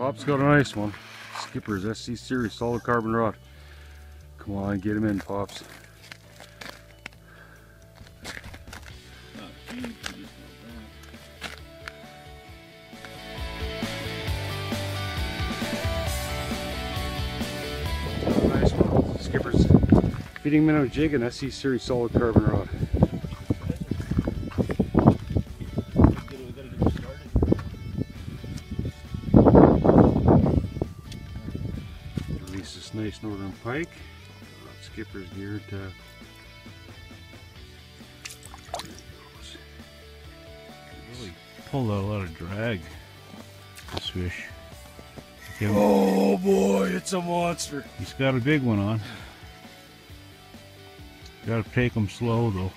Pop's got a nice one. Skipper's SC Series solid carbon rod. Come on, get him in, Pops. Nice one. Skipper's feeding minnow jig and SC Series solid carbon rod. Release this nice northern pike. Skipper's geared to. Really pulled out a lot of drag. This fish. Oh boy, it's a monster. He's got a big one on. Gotta take him slow though.